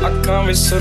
I can't be so